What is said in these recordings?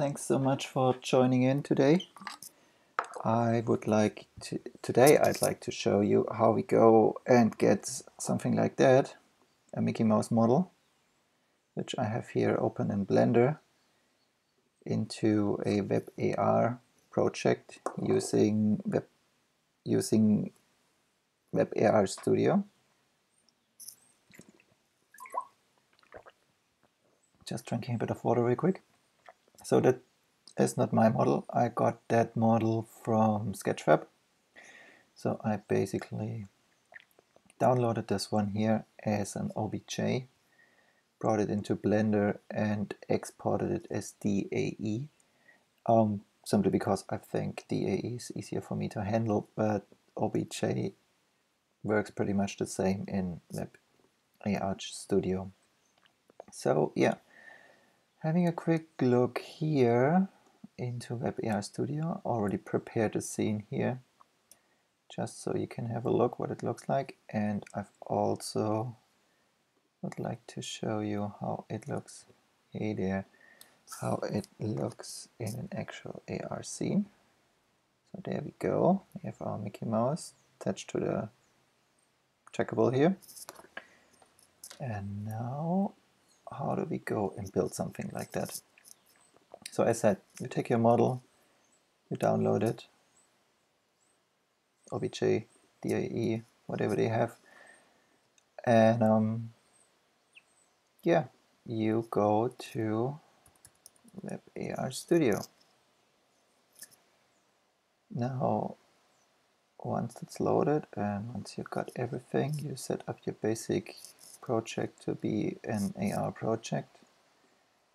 thanks so much for joining in today. I would like to, today I'd like to show you how we go and get something like that, a Mickey Mouse model, which I have here open in Blender, into a Web AR project using Web, using Web AR Studio. Just drinking a bit of water real quick. So that is not my model. I got that model from Sketchfab. So I basically downloaded this one here as an OBJ, brought it into Blender and exported it as DAE. Um, simply because I think DAE is easier for me to handle, but OBJ works pretty much the same in AR Studio. So yeah, having a quick look here into Web AR Studio, already prepared a scene here, just so you can have a look what it looks like. And I've also would like to show you how it looks. Hey there, how it looks in an actual AR scene. So there we go. We have our Mickey Mouse attached to the trackable here. And now, how do we go and build something like that? So as I said, you take your model, you download it, OBJ, DAE, whatever they have, and um, yeah, you go to Web AR Studio. Now, once it's loaded and once you've got everything, you set up your basic project to be an AR project.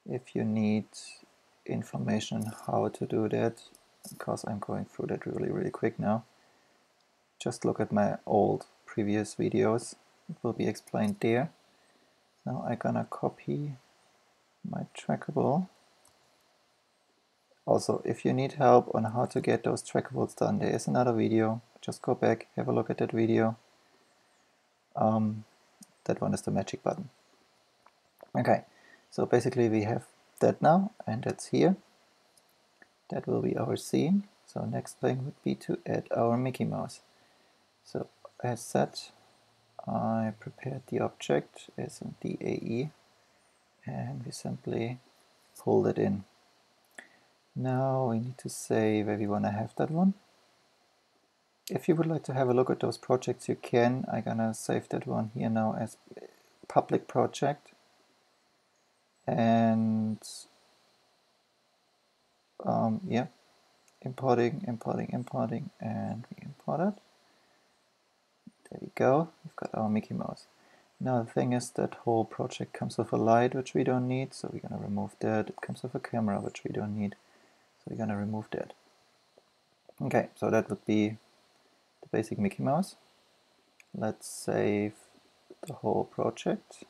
If you need information how to do that, because I'm going through that really, really quick now, just look at my old previous videos. It will be explained there. Now I'm gonna copy my trackable also, if you need help on how to get those trackables done, there is another video. Just go back, have a look at that video. Um, that one is the magic button. Okay, so basically we have that now, and that's here. That will be our scene. So next thing would be to add our Mickey Mouse. So as said, I prepared the object as a DAE, and we simply pulled it in. Now we need to say where we want to have that one. If you would like to have a look at those projects, you can. I'm gonna save that one here now as public project. And um, yeah, importing, importing, importing, and we import it. There we go, we've got our Mickey Mouse. Now the thing is that whole project comes with a light, which we don't need, so we're gonna remove that. It comes with a camera, which we don't need. So we're to remove that. Okay, so that would be the basic Mickey Mouse. Let's save the whole project.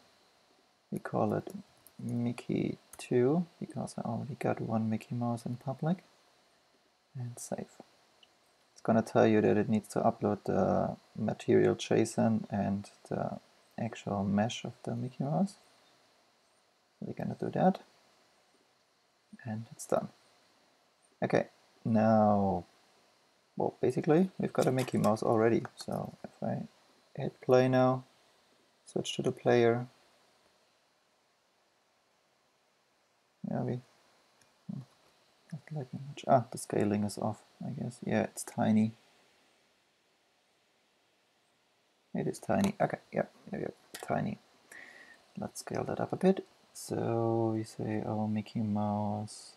We call it Mickey 2 because I already got one Mickey Mouse in public. And save. It's going to tell you that it needs to upload the material JSON and the actual mesh of the Mickey Mouse. We're to do that. And it's done. Okay, now, well, basically, we've got a Mickey Mouse already. So if I hit play now, switch to the player, yeah, we not like much. Ah, the scaling is off, I guess. Yeah, it's tiny. It is tiny. Okay, yeah, yeah, yeah, tiny. Let's scale that up a bit. So we say, oh, Mickey Mouse,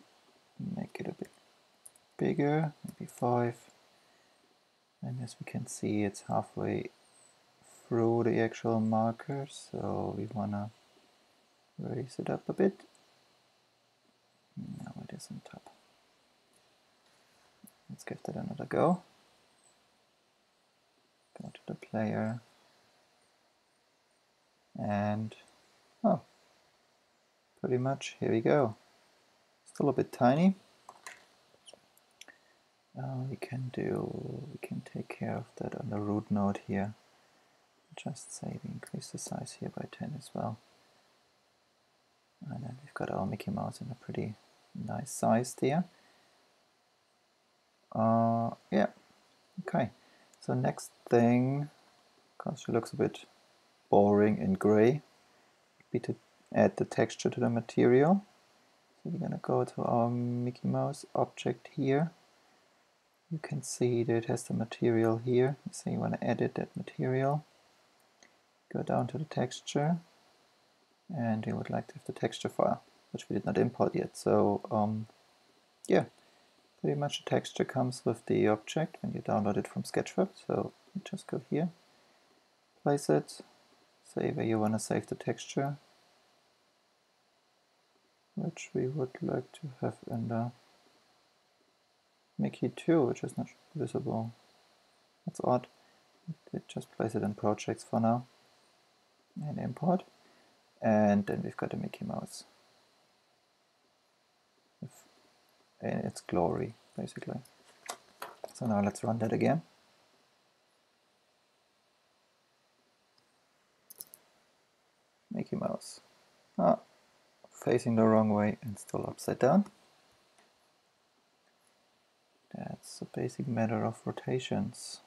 make it a bit bigger, maybe 5. And as we can see, it's halfway through the actual marker, so we want to raise it up a bit. Now it is on top. Let's give that another go. Go to the player. And, oh, pretty much, here we go. Still a bit tiny, uh, we can do, we can take care of that on the root node here. Just say we increase the size here by 10 as well. And then we've got our Mickey Mouse in a pretty nice sized here. Uh, yeah, okay. So next thing, because she looks a bit boring and gray, would be to add the texture to the material. So we're gonna go to our Mickey Mouse object here. You can see that it has the material here. So you want to edit that material. Go down to the texture and you would like to have the texture file, which we did not import yet. So um, yeah, pretty much the texture comes with the object when you download it from Sketchfab. So just go here, place it, say where you want to save the texture, which we would like to have in the Mickey 2, which is not visible. That's odd. Just place it in projects for now and import. And then we've got a Mickey Mouse. In its glory, basically. So now let's run that again. Mickey Mouse. Ah, facing the wrong way and still upside down. That's a basic matter of rotations.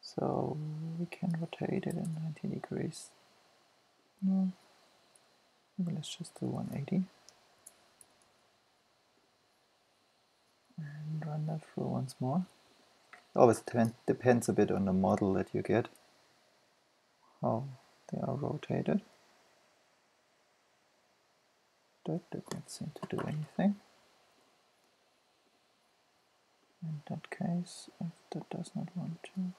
So we can rotate it in 90 degrees. No, maybe let's just do 180. And run that through once more. It Always depends a bit on the model that you get, how they are rotated. That didn't seem to do anything. In that case, if that does not want to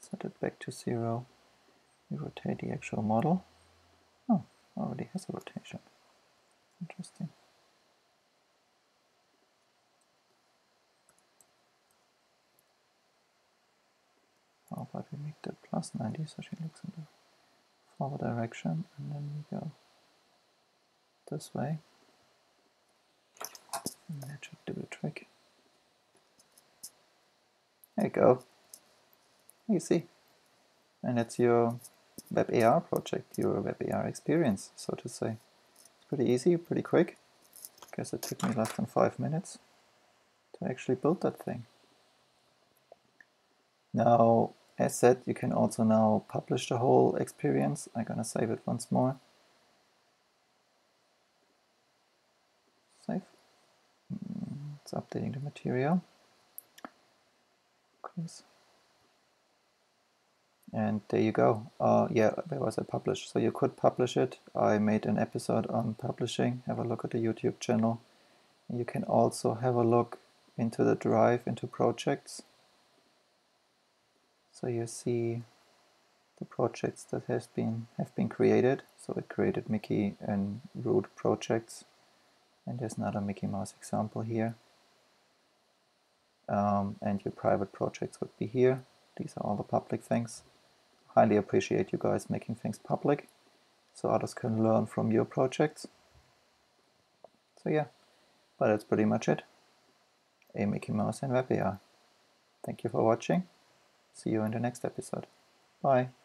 set it back to zero, we rotate the actual model. Oh, already has a rotation. Interesting. How about we make that plus 90 so she looks in the forward direction and then we go this way. And that should do the trick. There you go. You see. And that's your web AR project, your web AR experience, so to say. It's pretty easy, pretty quick. I guess it took me less than five minutes to actually build that thing. Now, as said, you can also now publish the whole experience. I'm gonna save it once more. Save. Mm, it's updating the material. And there you go. Uh, yeah, where was I publish. So you could publish it. I made an episode on publishing. Have a look at the YouTube channel. You can also have a look into the drive, into projects. So you see the projects that has been have been created. So it created Mickey and root projects. And there's another Mickey Mouse example here. Um, and your private projects would be here. These are all the public things highly appreciate you guys making things public so others can learn from your projects. So yeah, but that's pretty much it. A Mickey Mouse and WebAR. Thank you for watching. See you in the next episode. Bye.